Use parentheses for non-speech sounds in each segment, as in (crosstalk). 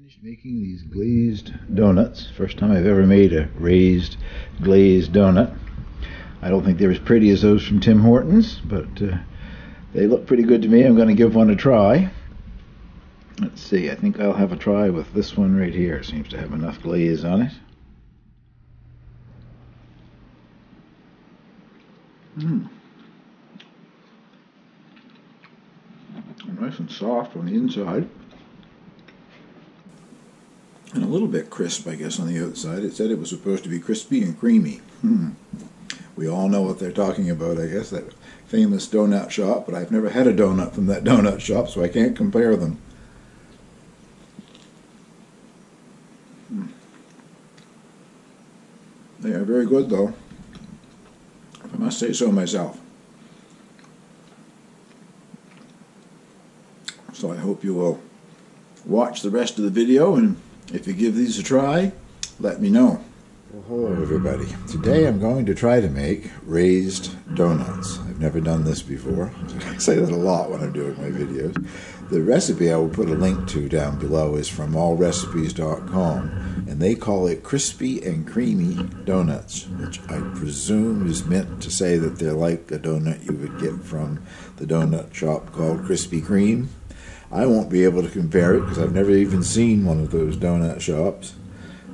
finished making these glazed donuts. First time I've ever made a raised glazed donut. I don't think they're as pretty as those from Tim Hortons, but uh, they look pretty good to me. I'm going to give one a try. Let's see, I think I'll have a try with this one right here. Seems to have enough glaze on it. Mmm. Nice and soft on the inside and a little bit crisp, I guess, on the outside. It said it was supposed to be crispy and creamy. Hmm. We all know what they're talking about, I guess, that famous donut shop, but I've never had a donut from that (laughs) donut shop, so I can't compare them. Hmm. They are very good, though, if I must say so myself. So I hope you will watch the rest of the video and if you give these a try, let me know. Well, hello everybody. Today I'm going to try to make raised donuts. I've never done this before. (laughs) I say that a lot when I'm doing my videos. The recipe I will put a link to down below is from allrecipes.com and they call it crispy and creamy donuts, which I presume is meant to say that they're like a donut you would get from the donut shop called Krispy Kreme I won't be able to compare it because I've never even seen one of those donut shops.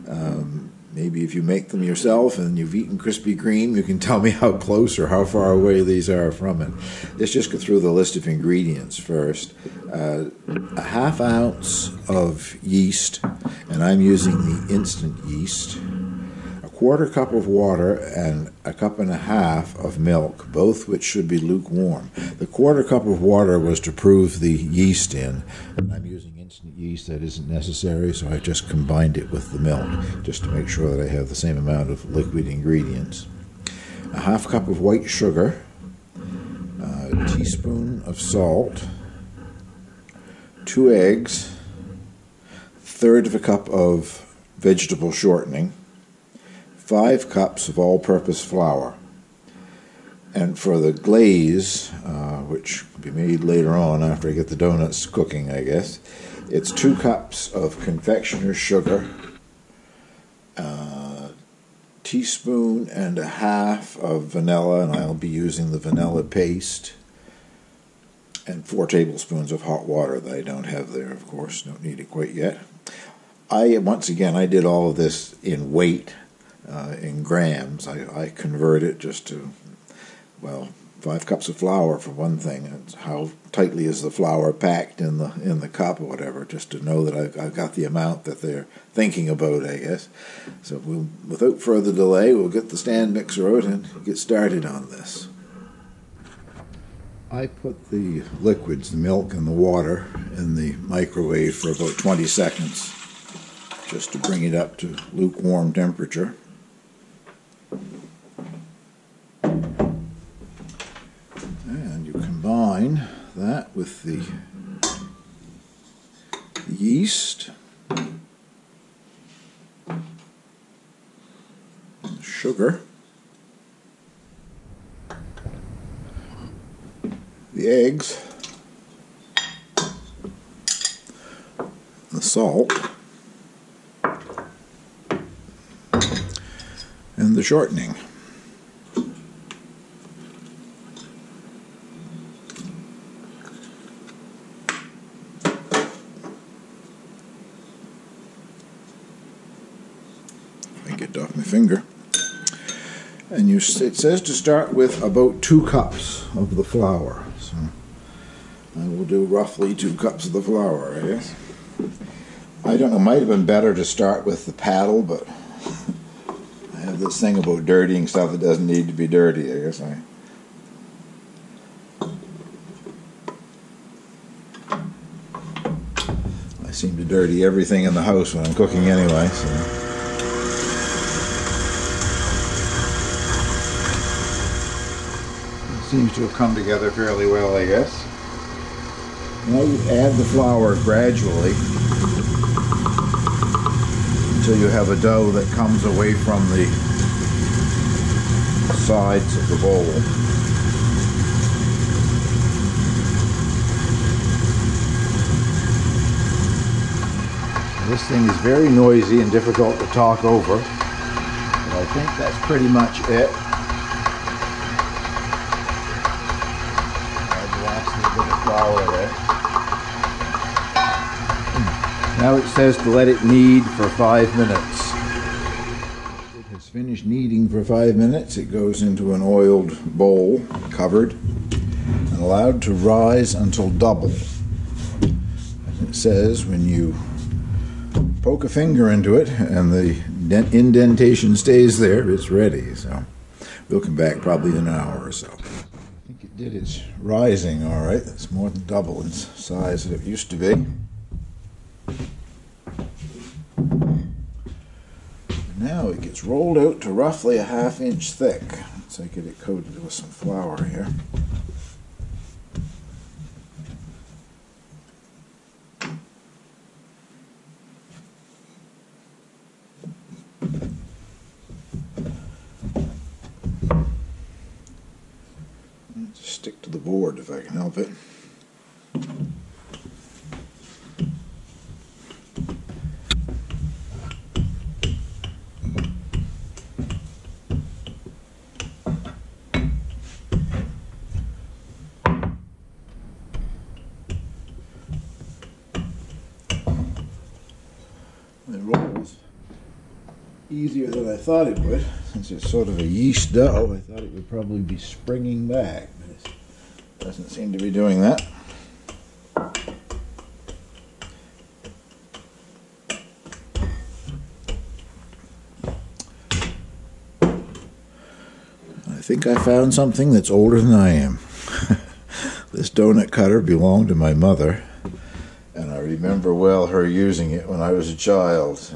Um, maybe if you make them yourself and you've eaten Krispy Kreme, you can (laughs) tell me how close or how far away these are from it. Let's just go through the list of ingredients first. Uh, a half ounce of yeast, and I'm using the instant yeast quarter cup of water and a cup and a half of milk, both which should be lukewarm. The quarter cup of water was to prove the yeast in, I'm using instant yeast that isn't necessary, so I just combined it with the milk just to make sure that I have the same amount of liquid ingredients. A half cup of white sugar, a teaspoon of salt, two eggs, third of a cup of vegetable shortening, 5 cups of all-purpose flour. And for the glaze, uh, which will be made later on after I get the donuts cooking, I guess, it's 2 cups of confectioner's sugar, a teaspoon and a half of vanilla, and I'll be using the vanilla paste, and 4 tablespoons of hot water that I don't have there, of course, don't need it quite yet. I, once again, I did all of this in weight uh, in grams. I, I convert it just to, well, five cups of flour for one thing. And how tightly is the flour packed in the in the cup or whatever, just to know that I've, I've got the amount that they're thinking about, I guess. So we'll, without further delay, we'll get the stand mixer out and get started on this. I put the liquids, the milk and the water, in the microwave for about 20 seconds just to bring it up to lukewarm temperature. That with the yeast, sugar, the eggs, the salt, and the shortening. get off my finger. And you, it says to start with about two cups of the flour. So I will do roughly two cups of the flour, I guess. I don't know, might have been better to start with the paddle, but I have this thing about dirtying stuff that doesn't need to be dirty, I guess I. I seem to dirty everything in the house when I'm cooking anyway, so. Seems to have come together fairly well, I guess. Now you add the flour gradually until you have a dough that comes away from the sides of the bowl. This thing is very noisy and difficult to talk over. But I think that's pretty much it. Add the last little bit of flour there. Now it says to let it knead for five minutes. It has finished kneading for five minutes. It goes into an oiled bowl, covered, and allowed to rise until double. It says when you poke a finger into it and the indentation stays there, it's ready. So we'll come back probably in an hour or so. I did its rising all right. It's more than double in size than it used to be. Now it gets rolled out to roughly a half inch thick. Let's get it coated with some flour here. Just stick to the board if I can help it. It rolls easier than I thought it would. Since it's sort of a yeast dough, I thought it would probably be springing back, but it doesn't seem to be doing that. I think I found something that's older than I am. (laughs) this donut cutter belonged to my mother, and I remember well her using it when I was a child.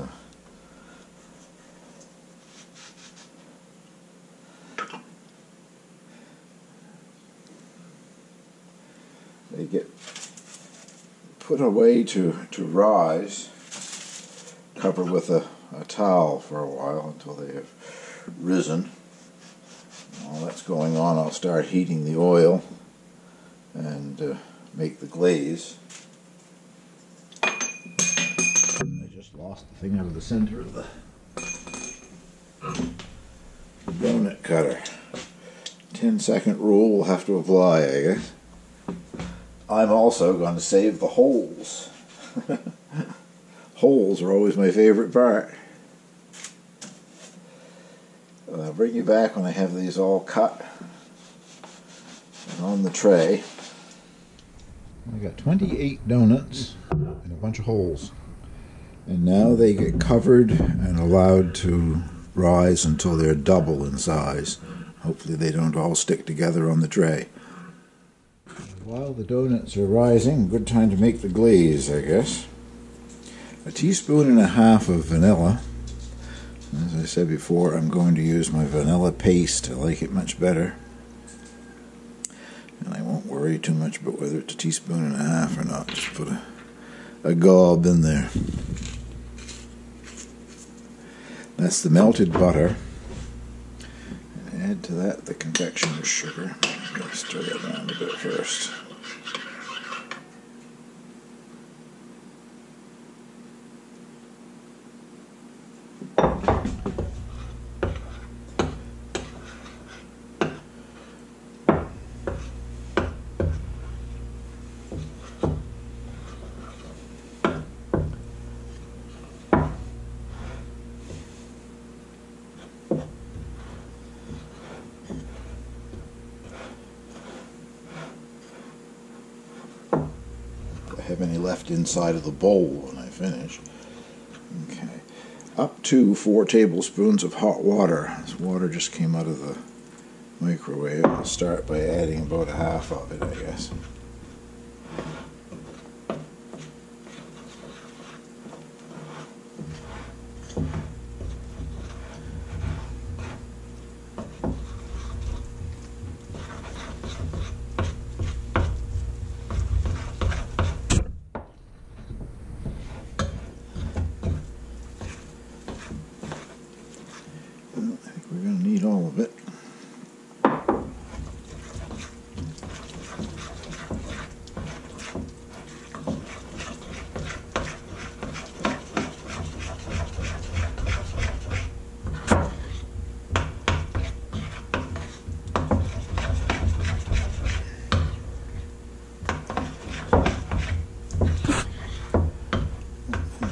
Get put away to, to rise, covered with a, a towel for a while until they have risen. While that's going on, I'll start heating the oil and uh, make the glaze. I just lost the thing out of the center of the donut cutter. 10 second rule will have to apply, I guess. I'm also going to save the holes. (laughs) holes are always my favorite part. I'll bring you back when I have these all cut and on the tray. I got 28 donuts and a bunch of holes. And now they get covered and allowed to rise until they're double in size. Hopefully they don't all stick together on the tray. While the donuts are rising, good time to make the glaze, I guess. A teaspoon and a half of vanilla. As I said before, I'm going to use my vanilla paste. I like it much better. And I won't worry too much about whether it's a teaspoon and a half or not. Just put a, a gob in there. That's the melted butter. Add to that the confectioner's sugar. I'm going to stir it around a bit first. Have any left inside of the bowl when I finish. Okay. Up to four tablespoons of hot water. This water just came out of the microwave. I'll start by adding about a half of it, I guess. I think we're going to need all of it.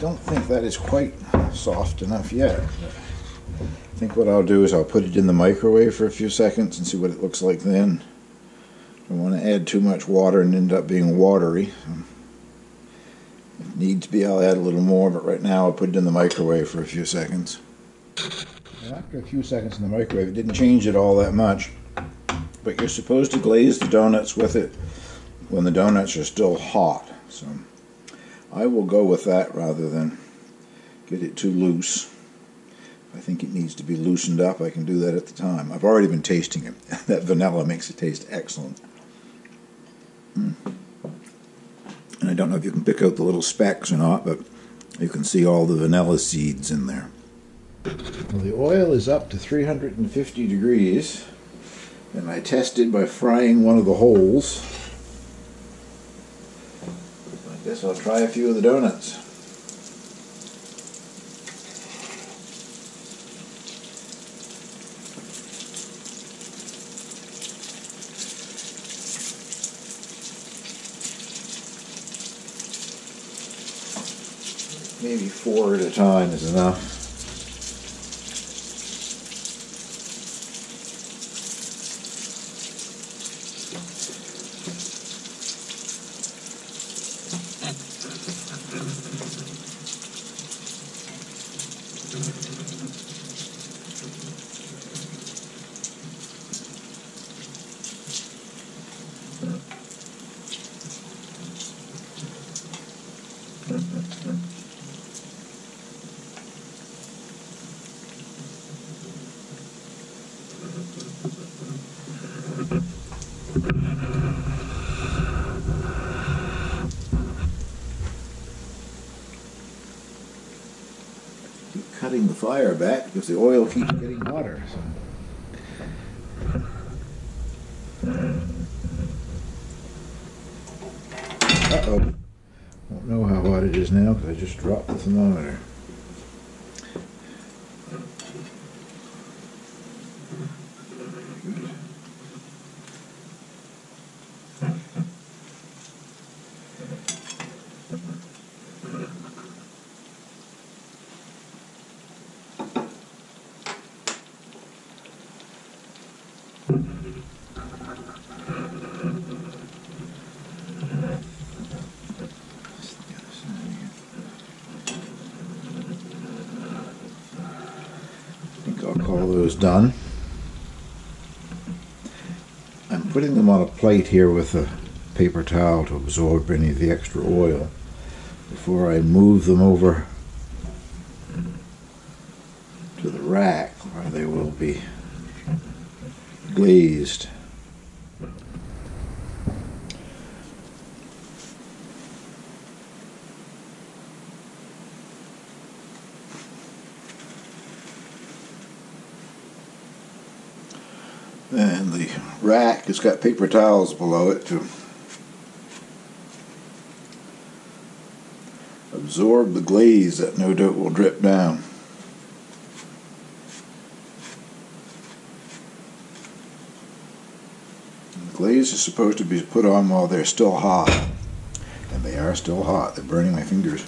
don't think that is quite soft enough yet. I think what I'll do is I'll put it in the microwave for a few seconds and see what it looks like then. I don't want to add too much water and end up being watery. If needs be, I'll add a little more, but right now I'll put it in the microwave for a few seconds. After a few seconds in the microwave, it didn't change it all that much. But you're supposed to glaze the donuts with it when the donuts are still hot. So I will go with that rather than get it too loose. I think it needs to be loosened up. I can do that at the time. I've already been tasting it. (laughs) that vanilla makes it taste excellent. Mm. And I don't know if you can pick out the little specks or not, but you can see all the vanilla seeds in there. Well, the oil is up to 350 degrees, and I tested by frying one of the holes. I guess I'll try a few of the donuts. Maybe four at a time is enough. cutting the fire back because the oil keeps getting hotter. Uh-oh. Don't know how hot it is now because I just dropped the thermometer. Done. I'm putting them on a plate here with a paper towel to absorb any of the extra oil before I move them over to the rack where they will be glazed. And the rack It's got paper towels below it to absorb the glaze that no doubt will drip down. The glaze is supposed to be put on while they're still hot. And they are still hot. They're burning my fingers.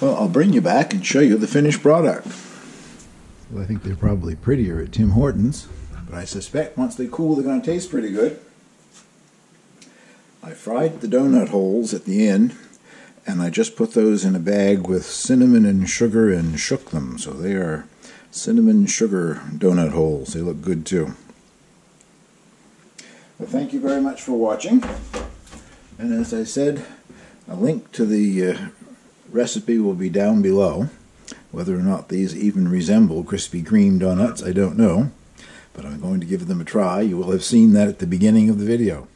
Well, I'll bring you back and show you the finished product. I think they're probably prettier at Tim Hortons, but I suspect once they cool, they're going to taste pretty good. I fried the donut holes at the end, and I just put those in a bag with cinnamon and sugar and shook them. So they are cinnamon sugar donut holes. They look good too. Well, thank you very much for watching. And as I said, a link to the uh, Recipe will be down below. Whether or not these even resemble Krispy Kreme donuts, I don't know. But I'm going to give them a try. You will have seen that at the beginning of the video.